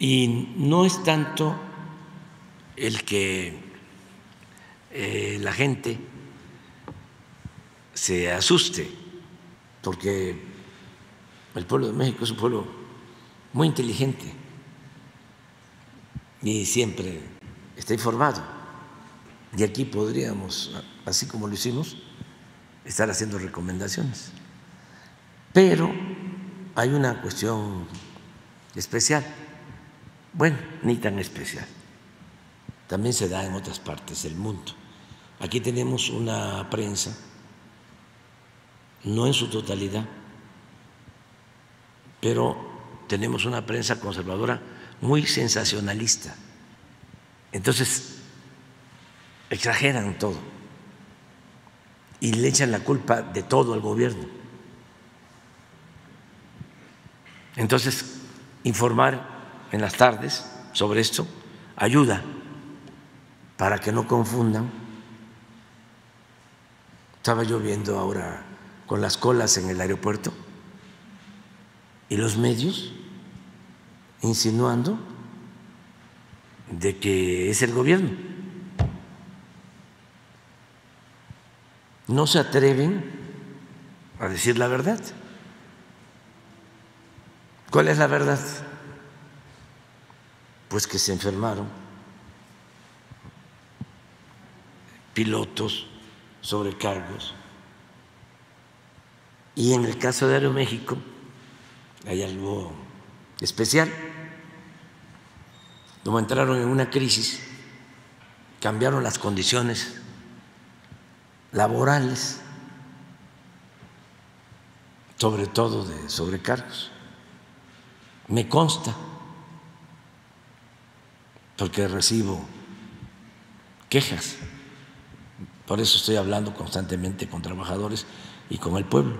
Y no es tanto el que eh, la gente se asuste, porque el pueblo de México es un pueblo muy inteligente y siempre está informado. Y aquí podríamos, así como lo hicimos, estar haciendo recomendaciones. Pero hay una cuestión especial, bueno, ni tan especial, también se da en otras partes del mundo. Aquí tenemos una prensa, no en su totalidad, pero tenemos una prensa conservadora muy sensacionalista. Entonces, exageran todo y le echan la culpa de todo al gobierno. Entonces, informar en las tardes sobre esto ayuda para que no confundan. Estaba yo viendo ahora con las colas en el aeropuerto y los medios insinuando de que es el gobierno. No se atreven a decir la verdad. ¿Cuál es la verdad? Pues que se enfermaron pilotos, sobrecargos. Y en el caso de Aeroméxico hay algo especial. Como entraron en una crisis, cambiaron las condiciones laborales, sobre todo de sobrecargos. Me consta, porque recibo quejas, por eso estoy hablando constantemente con trabajadores y con el pueblo